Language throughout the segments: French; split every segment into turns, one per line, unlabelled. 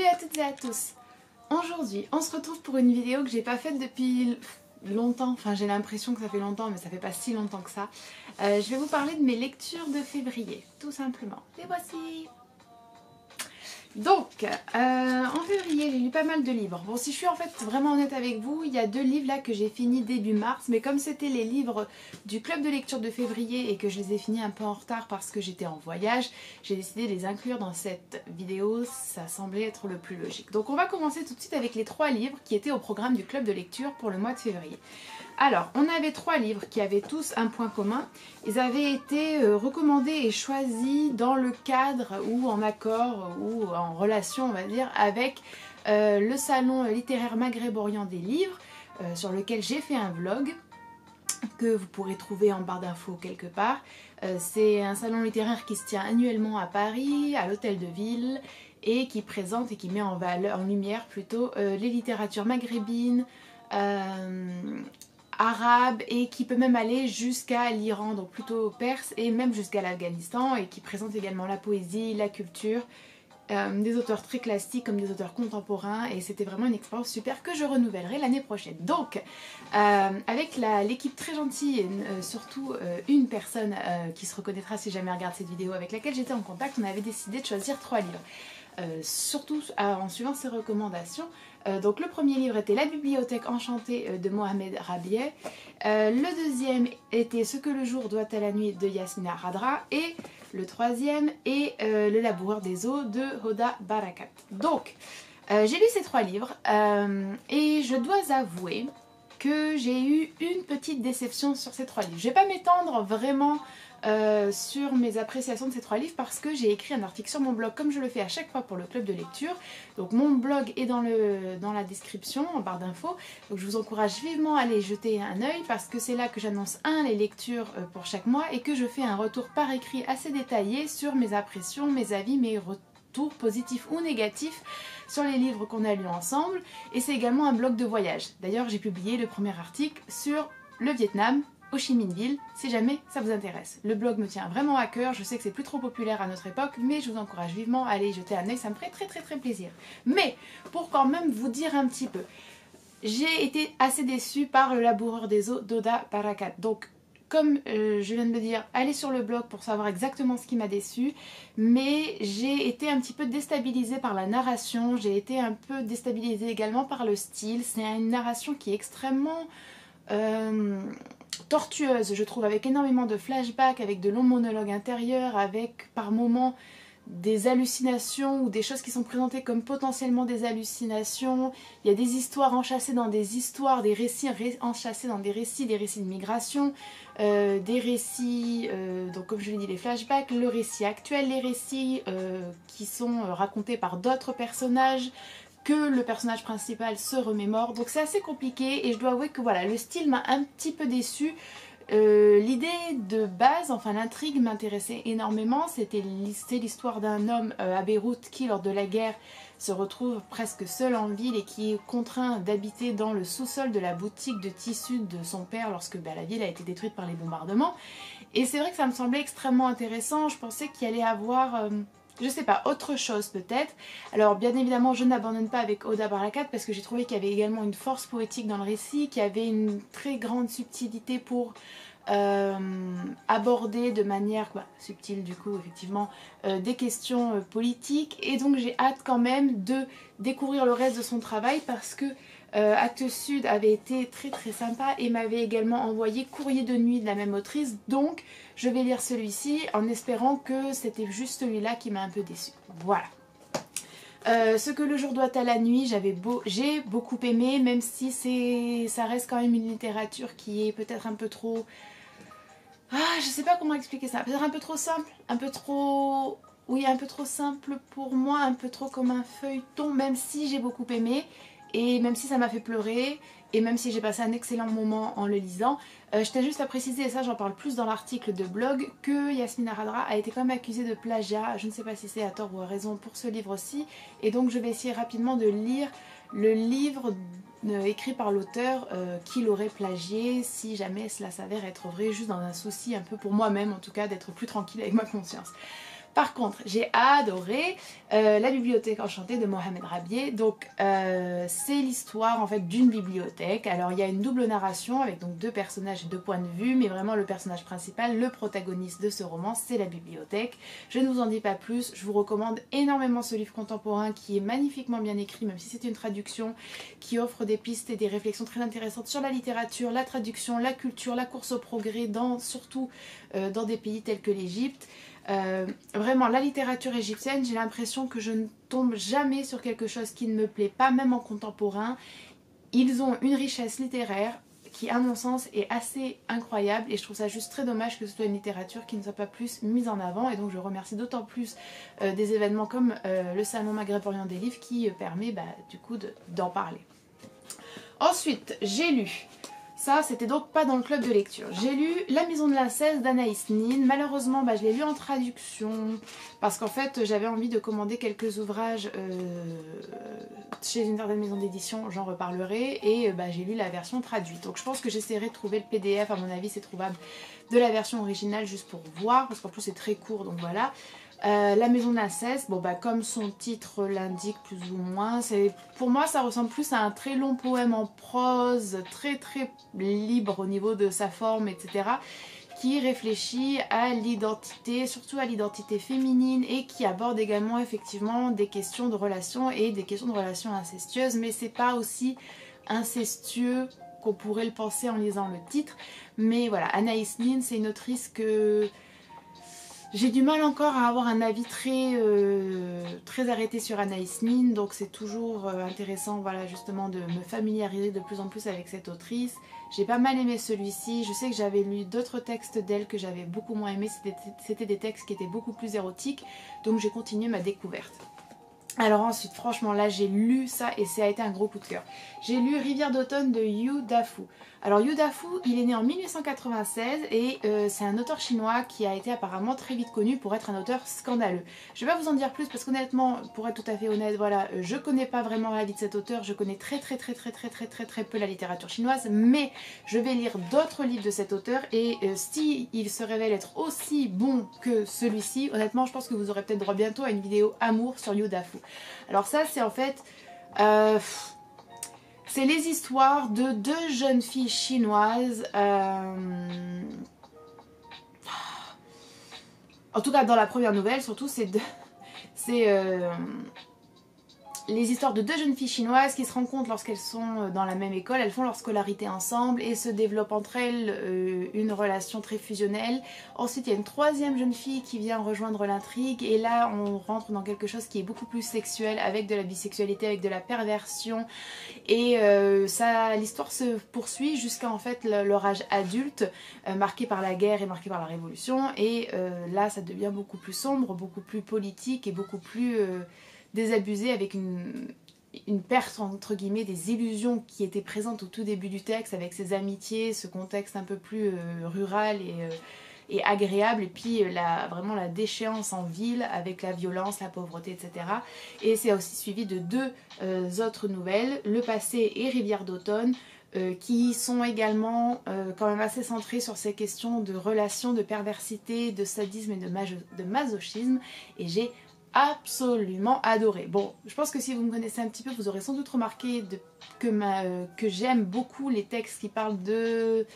Salut à toutes et à tous Aujourd'hui, on se retrouve pour une vidéo que j'ai pas faite depuis longtemps, enfin j'ai l'impression que ça fait longtemps mais ça fait pas si longtemps que ça. Euh, je vais vous parler de mes lectures de février, tout simplement. Les voici donc, euh, en février, j'ai lu pas mal de livres. Bon, si je suis en fait vraiment honnête avec vous, il y a deux livres là que j'ai fini début mars, mais comme c'était les livres du club de lecture de février et que je les ai finis un peu en retard parce que j'étais en voyage, j'ai décidé de les inclure dans cette vidéo, ça semblait être le plus logique. Donc on va commencer tout de suite avec les trois livres qui étaient au programme du club de lecture pour le mois de février. Alors, on avait trois livres qui avaient tous un point commun. Ils avaient été euh, recommandés et choisis dans le cadre ou en accord ou en relation, on va dire, avec euh, le salon littéraire Maghreb-Orient des livres, euh, sur lequel j'ai fait un vlog que vous pourrez trouver en barre d'infos quelque part. C'est un salon littéraire qui se tient annuellement à Paris, à l'hôtel de ville, et qui présente et qui met en, valeur, en lumière plutôt les littératures maghrébines, arabe et qui peut même aller jusqu'à l'Iran, donc plutôt perse et même jusqu'à l'Afghanistan et qui présente également la poésie, la culture, euh, des auteurs très classiques comme des auteurs contemporains et c'était vraiment une expérience super que je renouvellerai l'année prochaine. Donc euh, avec l'équipe très gentille et euh, surtout une personne qui se reconnaîtra si jamais regarde cette vidéo avec laquelle j'étais en contact, on avait décidé de choisir trois livres. Surtout en suivant ses recommandations, euh, donc le premier livre était La bibliothèque enchantée euh, de Mohamed Rabieh. Euh, le deuxième était Ce que le jour doit à la nuit de Yasmina Radra. Et le troisième est Le laboureur des eaux de Hoda Barakat. Donc j'ai lu ces trois livres et je dois avouer que j'ai eu une petite déception sur ces trois livres. Je vais pas m'étendre vraiment euh, sur mes appréciations de ces trois livres parce que j'ai écrit un article sur mon blog comme je le fais à chaque fois pour le club de lecture. Donc mon blog est dans, la description en barre d'infos. Donc je vous encourage vivement à aller jeter un œil parce que c'est là que j'annonce un les lectures euh, pour chaque mois et que je fais un retour par écrit assez détaillé sur mes impressions, mes avis, mes retours positifs ou négatifs sur les livres qu'on a lus ensemble et c'est également un blog de voyage. D'ailleurs j'ai publié le premier article sur le Vietnam Ho Chi si jamais ça vous intéresse. Le blog me tient vraiment à cœur, je sais que c'est plus trop populaire à notre époque, mais je vous encourage vivement à aller y jeter un œil, ça me ferait très très très plaisir. Mais, pour quand même vous dire un petit peu, j'ai été assez déçue par le laboureur des eaux d'Oda Parakat. Donc, comme euh, je viens de le dire, allez sur le blog pour savoir exactement ce qui m'a déçu. Mais j'ai été un petit peu déstabilisée par la narration, j'ai été un peu déstabilisée également par le style. C'est une narration qui est extrêmement... Euh, tortueuse, je trouve, avec énormément de flashbacks, avec de longs monologues intérieurs, avec par moments des hallucinations ou des choses qui sont présentées comme potentiellement des hallucinations. Il y a des histoires enchâssées dans des histoires, des récits enchâssés dans des récits, des récits de migration, euh, des récits, euh, donc comme je l'ai dit, les flashbacks, le récit actuel, les récits euh, qui sont racontés par d'autres personnages, que le personnage principal se remémore. Donc c'est assez compliqué et je dois avouer que voilà, le style m'a un petit peu déçu. Euh, l'idée de base, enfin l'intrigue m'intéressait énormément. C'était l'histoire d'un homme euh, à Beyrouth qui, lors de la guerre, se retrouve presque seul en ville et qui est contraint d'habiter dans le sous-sol de la boutique de tissus de son père lorsque bah, la ville a été détruite par les bombardements. Et c'est vrai que ça me semblait extrêmement intéressant. Je pensais qu'il allait avoir... Euh, je sais pas, autre chose peut-être. Alors bien évidemment je n'abandonne pas avec Oda Barakat parce que j'ai trouvé qu'il y avait également une force poétique dans le récit, qu'il y avait une très grande subtilité pour aborder de manière subtile du coup effectivement euh, des questions euh, politiques et donc j'ai hâte quand même de découvrir le reste de son travail parce que Acte Sud avait été très très sympa et m'avait également envoyé Courrier de nuit de la même autrice donc je vais lire celui-ci en espérant que c'était juste celui-là qui m'a un peu déçu. Voilà. Ce que le jour doit à la nuit, j'avais beau, j'ai beaucoup aimé, même si c'est, ça reste quand même une littérature qui est peut-être un peu trop ah, je sais pas comment expliquer ça. Peut-être un peu trop simple, un peu trop... Oui, un peu trop simple pour moi, un peu trop comme un feuilleton, même si j'ai beaucoup aimé, et même si ça m'a fait pleurer, et même si j'ai passé un excellent moment en le lisant. Euh, je tiens juste à préciser, et ça j'en parle plus dans l'article de blog, que Yasmina Radra a été quand même accusée de plagiat, je ne sais pas si c'est à tort ou à raison pour ce livre aussi, et donc je vais essayer rapidement de lire le livre euh, écrit par l'auteur euh, qui l'aurait plagié si jamais cela s'avère être vrai, juste dans un souci un peu pour moi-même en tout cas d'être plus tranquille avec ma conscience. Par contre, j'ai adoré euh, La bibliothèque enchantée de Mohamed Rabier. Donc, euh, c'est l'histoire en fait d'une bibliothèque. Alors, il y a une double narration avec donc deux personnages et deux points de vue, mais vraiment le personnage principal, le protagoniste de ce roman, c'est la bibliothèque. Je ne vous en dis pas plus. Je vous recommande énormément ce livre contemporain qui est magnifiquement bien écrit, même si c'est une traduction qui offre des pistes et des réflexions très intéressantes sur la littérature, la traduction, la culture, la course au progrès, surtout euh, dans des pays tels que l'Égypte. Euh, vraiment, la littérature égyptienne, j'ai l'impression que je ne tombe jamais sur quelque chose qui ne me plaît pas, même en contemporain. Ils ont une richesse littéraire qui, à mon sens, est assez incroyable et je trouve ça juste très dommage que ce soit une littérature qui ne soit pas plus mise en avant et donc je remercie d'autant plus euh, des événements comme euh, le Salon Maghreb Orient des Livres qui permet bah, du coup d'en parler. Ensuite, j'ai lu ça, c'était donc pas dans le club de lecture. J'ai lu La Maison de la 16 d'Anaïs Nin. Malheureusement, bah, je l'ai lu en traduction parce qu'en fait, j'avais envie de commander quelques ouvrages euh, chez une certaine maison d'édition, j'en reparlerai. Et bah, j'ai lu la version traduite. Donc je pense que j'essaierai de trouver le PDF, à mon avis c'est trouvable, de la version originale juste pour voir parce qu'en plus c'est très court, donc voilà. Euh, la maison bon bah comme son titre l'indique plus ou moins, pour moi ça ressemble plus à un très long poème en prose, très très libre au niveau de sa forme, etc. qui réfléchit à l'identité, surtout à l'identité féminine et qui aborde également effectivement des questions de relations et des questions de relations incestueuses, mais c'est pas aussi incestueux qu'on pourrait le penser en lisant le titre. Mais voilà, Anaïs Nin, c'est une autrice que j'ai du mal encore à avoir un avis très, euh, arrêté sur Anaïs Nin, donc c'est toujours euh, intéressant voilà, justement de me familiariser de plus en plus avec cette autrice. J'ai pas mal aimé celui-ci, je sais que j'avais lu d'autres textes d'elle que j'avais beaucoup moins aimé, c'était des textes qui étaient beaucoup plus érotiques, donc j'ai continué ma découverte. Alors ensuite, franchement, là j'ai lu ça et ça a été un gros coup de cœur. J'ai lu Rivière d'automne de Yu Dafu. Alors Yu Dafu, il est né en 1896 et euh, c'est un auteur chinois qui a été apparemment très vite connu pour être un auteur scandaleux. Je vais pas vous en dire plus parce qu'honnêtement, pour être tout à fait honnête, voilà, euh, je connais pas vraiment la vie de cet auteur, je connais très très très très très très très très peu la littérature chinoise, mais je vais lire d'autres livres de cet auteur et euh, si il se révèle être aussi bon que celui-ci, honnêtement, je pense que vous aurez peut-être droit bientôt à une vidéo amour sur Yu Dafu. Alors ça, c'est en fait... C'est les histoires de deux jeunes filles chinoises. Euh, en tout cas, dans la première nouvelle, surtout, c'est c'est euh, les histoires de deux jeunes filles chinoises qui se rencontrent lorsqu'elles sont euh, dans la même école, elles font leur scolarité ensemble et se développent entre elles euh, une relation très fusionnelle. Ensuite il y a une troisième jeune fille qui vient rejoindre l'intrigue et là on rentre dans quelque chose qui est beaucoup plus sexuel avec de la bisexualité, avec de la perversion. Et euh, ça l'histoire se poursuit jusqu'à en fait leur âge adulte marqué par la guerre et marqué par la révolution. Et là ça devient beaucoup plus sombre, beaucoup plus politique et beaucoup plus désabusé avec une, une perte entre guillemets des illusions qui étaient présentes au tout début du texte avec ses amitiés, ce contexte un peu plus euh, rural et, euh, et, agréable et puis euh, la, vraiment la déchéance en ville avec la violence, la pauvreté etc. Et c'est aussi suivi de deux autres nouvelles, Le passé et Rivière d'automne qui sont également quand même assez centrées sur ces questions de relations, de perversité, de sadisme et de, de masochisme et j'ai absolument adoré. Bon, je pense que si vous me connaissez un petit peu, vous aurez sans doute remarqué que, euh, que j'aime beaucoup les textes qui parlent de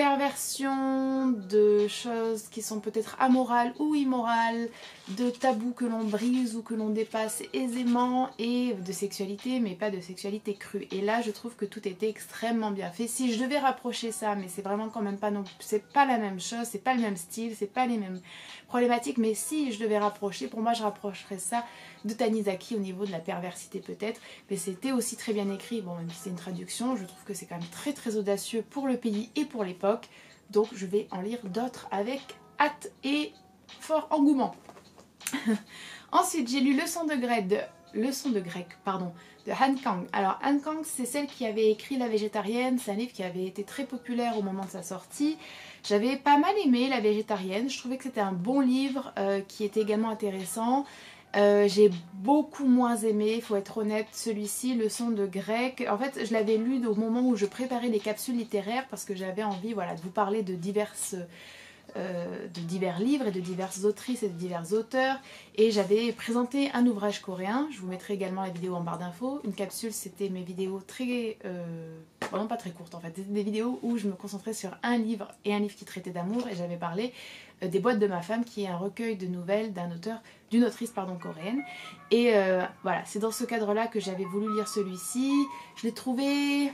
perversion, de choses qui sont peut-être amorales ou immorales, de tabous que l'on brise ou que l'on dépasse aisément et de sexualité mais pas de sexualité crue. Et là je trouve que tout était extrêmement bien fait. Si je devais rapprocher ça, mais c'est vraiment quand même pas non c'est pas la même chose, c'est pas le même style, c'est pas les mêmes problématiques, mais si je devais rapprocher, pour moi je rapprocherais ça de Tanizaki au niveau de la perversité peut-être, mais c'était aussi très bien écrit, bon même si c'est une traduction, je trouve que c'est quand même très très audacieux pour le pays et pour l'époque, donc je vais en lire d'autres avec hâte et fort engouement. Ensuite j'ai lu Leçon de grec de, grec, de Han Kang. Alors Han Kang c'est celle qui avait écrit La végétarienne, c'est un livre qui avait été très populaire au moment de sa sortie. J'avais pas mal aimé La végétarienne, je trouvais que c'était un bon livre euh, qui était également intéressant. Euh, j'ai beaucoup moins aimé, il faut être honnête, celui-ci, Leçon de grec. En fait, je l'avais lu au moment où je préparais les capsules littéraires parce que j'avais envie voilà, de vous parler de diverses euh, de divers livres et de diverses autrices et de divers auteurs. Et j'avais présenté un ouvrage coréen. Je vous mettrai également la vidéo en barre d'infos. Une capsule, c'était mes vidéos très... Euh, vraiment pas très courtes en fait. C'était des vidéos où je me concentrais sur un livre et un livre qui traitait d'amour. Et j'avais parlé euh, des boîtes de ma femme, qui est un recueil de nouvelles d'un auteur, d'une autrice pardon coréenne. Et voilà, c'est dans ce cadre-là que j'avais voulu lire celui-ci. Je l'ai trouvé,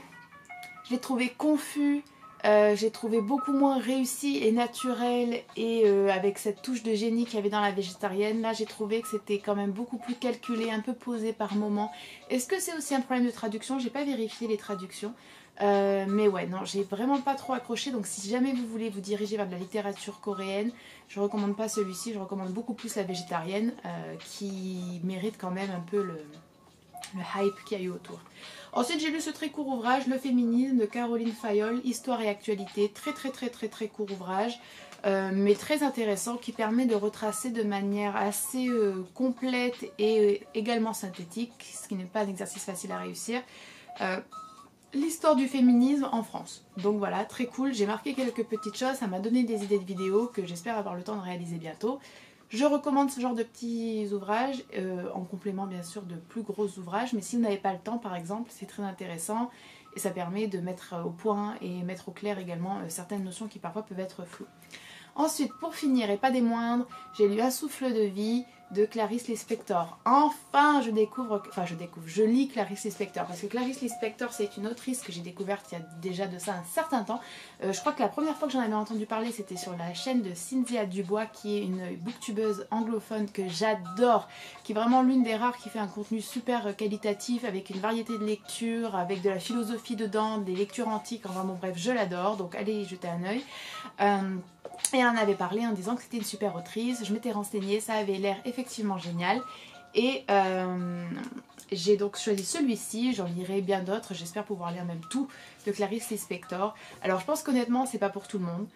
je l'ai trouvé confus. Euh, j'ai trouvé beaucoup moins réussi et naturel et euh, avec cette touche de génie qu'il y avait dans la végétarienne. Là, j'ai trouvé que c'était quand même beaucoup plus calculé, un peu posé par moment. Est-ce que c'est aussi un problème de traduction? J'ai pas vérifié les traductions. Euh, mais ouais, non, j'ai vraiment pas trop accroché. Donc si jamais vous voulez vous diriger vers de la littérature coréenne, je recommande pas celui-ci. Je recommande beaucoup plus la végétarienne qui mérite quand même un peu le, hype qu'il y a eu autour. Ensuite, j'ai lu ce très court ouvrage, Le féminisme de Caroline Fayol, Histoire et actualité. Très très très très très court ouvrage, euh, mais très intéressant qui permet de retracer de manière assez euh, complète et euh, également synthétique, ce qui n'est pas un exercice facile à réussir, l'histoire du féminisme en France. Donc voilà, très cool. J'ai marqué quelques petites choses, ça m'a donné des idées de vidéos que j'espère avoir le temps de réaliser bientôt. Je recommande ce genre de petits ouvrages, euh, en complément bien sûr de plus gros ouvrages, mais si vous n'avez pas le temps par exemple, c'est très intéressant et ça permet de mettre au point et mettre au clair également euh, certaines notions qui parfois peuvent être floues. Ensuite, pour finir et pas des moindres, j'ai lu Un souffle de vie de Clarice Lispector. Enfin, je découvre, enfin je découvre, je lis Clarice Lispector parce que Clarice Lispector c'est une autrice que j'ai découverte il y a déjà de ça un certain temps. Euh, je crois que la première fois que j'en avais entendu parler c'était sur la chaîne de Cynthia Dubois qui est une booktubeuse anglophone que j'adore, qui est vraiment l'une des rares qui fait un contenu super qualitatif avec une variété de lectures, avec de la philosophie dedans, des lectures antiques, enfin bon bref je l'adore donc allez y jeter un oeil. Euh, et elle en avait parlé en disant que c'était une super autrice. Je m'étais renseignée, ça avait l'air effectivement génial. Et euh, j'ai donc choisi celui-ci, j'en lirai bien d'autres, j'espère pouvoir lire même tout de Clarice Lispector. Alors je pense qu'honnêtement c'est pas pour tout le monde,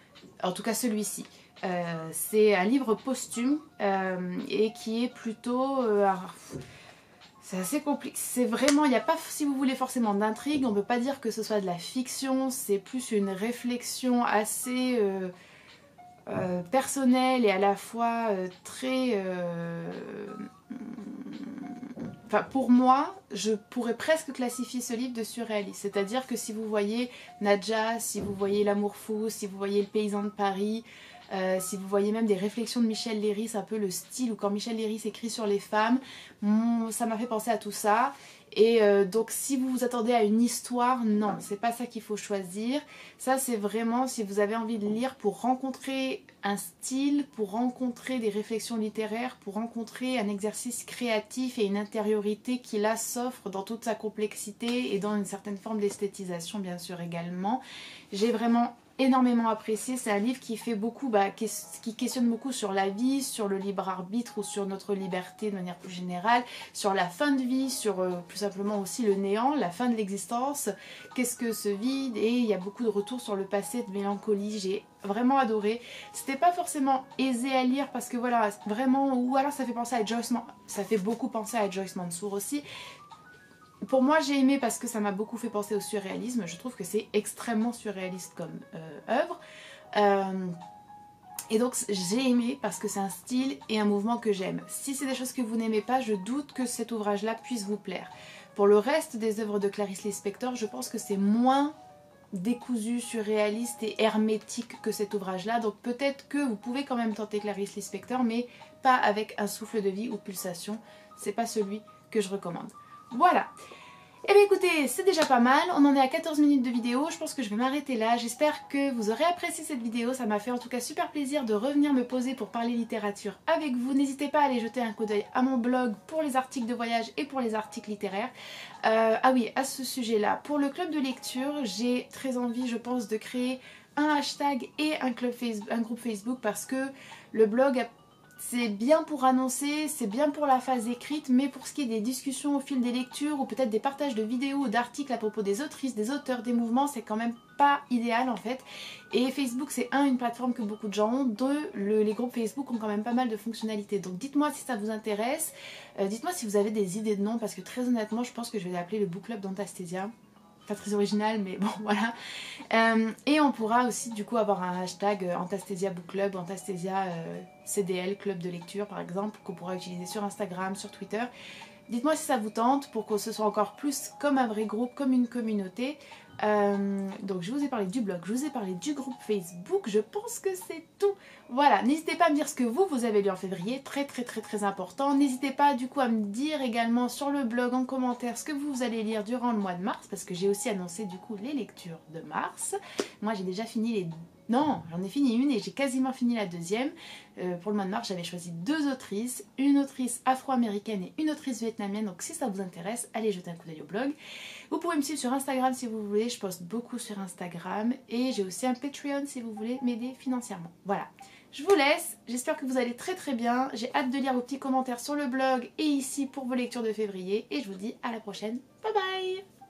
en tout cas celui-ci. Euh, c'est un livre posthume euh, et qui est plutôt... c'est assez compliqué. C'est vraiment, il n'y a pas, si vous voulez, forcément d'intrigue. On ne peut pas dire que ce soit de la fiction. C'est plus une réflexion assez euh, personnel et à la fois euh, très... Euh, enfin, pour moi, je pourrais presque classifier ce livre de surréaliste. C'est-à-dire que si vous voyez Nadja, si vous voyez L'amour fou, si vous voyez Le paysan de Paris, si vous voyez même des réflexions de Michel Léris, un peu le style ou quand Michel Léris écrit sur les femmes, ça m'a fait penser à tout ça. Et euh, donc si vous vous attendez à une histoire, non, c'est pas ça qu'il faut choisir. Ça c'est vraiment si vous avez envie de lire pour rencontrer un style, pour rencontrer des réflexions littéraires, pour rencontrer un exercice créatif et une intériorité qui là s'offre dans toute sa complexité et dans une certaine forme d'esthétisation bien sûr également. J'ai vraiment énormément apprécié. C'est un livre qui fait beaucoup, bah, qui questionne beaucoup sur la vie, sur le libre arbitre ou sur notre liberté de manière plus générale, sur la fin de vie, sur euh, plus simplement aussi le néant, la fin de l'existence, qu'est-ce que ce vide et il y a beaucoup de retours sur le passé, de mélancolie. J'ai vraiment adoré. C'était pas forcément aisé à lire parce que voilà, vraiment, ou alors ça fait penser à Joyce, ça fait beaucoup penser à Joyce Mansour aussi. Pour moi, j'ai aimé parce que ça m'a beaucoup fait penser au surréalisme. Je trouve que c'est extrêmement surréaliste comme euh, œuvre. Euh, et donc j'ai aimé parce que c'est un style et un mouvement que j'aime. Si c'est des choses que vous n'aimez pas, je doute que cet ouvrage-là puisse vous plaire. Pour le reste des œuvres de Clarice Lispector, je pense que c'est moins décousu, surréaliste et hermétique que cet ouvrage-là. Donc peut-être que vous pouvez quand même tenter Clarice Lispector, mais pas avec un souffle de vie ou pulsation. C'est pas celui que je recommande. Voilà. Eh bien écoutez, c'est déjà pas mal, on en est à 14 minutes de vidéo, je pense que je vais m'arrêter là, j'espère que vous aurez apprécié cette vidéo, ça m'a fait en tout cas super plaisir de revenir me poser pour parler littérature avec vous, n'hésitez pas à aller jeter un coup d'œil à mon blog pour les articles de voyage et pour les articles littéraires. Euh, ah oui, à ce sujet-là, pour le club de lecture, j'ai très envie je pense de créer un hashtag et un, club Facebook, un groupe Facebook parce que le blog a c'est bien pour annoncer, c'est bien pour la phase écrite, mais pour ce qui est des discussions au fil des lectures ou peut-être des partages de vidéos ou d'articles à propos des autrices, des auteurs, des mouvements, c'est quand même pas idéal en fait. Et Facebook c'est un, une plateforme que beaucoup de gens ont, deux, les groupes Facebook ont quand même pas mal de fonctionnalités. Donc dites-moi si ça vous intéresse, euh, dites-moi si vous avez des idées de noms parce que très honnêtement je pense que je vais l'appeler le book club d'Antastésia pas très original, mais bon, voilà. Euh, et on pourra aussi, du coup, avoir un hashtag Antastesia Book Club, Antastesia CDL, Club de lecture, par exemple, qu'on pourra utiliser sur Instagram, sur Twitter. Dites-moi si ça vous tente pour que ce soit encore plus comme un vrai groupe, comme une communauté. Euh, donc je vous ai parlé du blog, je vous ai parlé du groupe Facebook, je pense que c'est tout. Voilà, n'hésitez pas à me dire ce que vous, vous avez lu en février, très très très très important. N'hésitez pas du coup à me dire également sur le blog en commentaire ce que vous allez lire durant le mois de mars, parce que j'ai aussi annoncé du coup les lectures de mars. Moi j'ai déjà fini les non, j'en ai fini une et j'ai quasiment fini la deuxième. Euh, pour le mois de mars, j'avais choisi deux autrices, une autrice afro-américaine et une autrice vietnamienne. Donc si ça vous intéresse, allez jeter un coup d'œil au blog. Vous pouvez me suivre sur Instagram si vous voulez, je poste beaucoup sur Instagram. Et j'ai aussi un Patreon si vous voulez m'aider financièrement. Voilà. Je vous laisse, j'espère que vous allez très très bien. J'ai hâte de lire vos petits commentaires sur le blog et ici pour vos lectures de février. Et je vous dis à la prochaine. Bye bye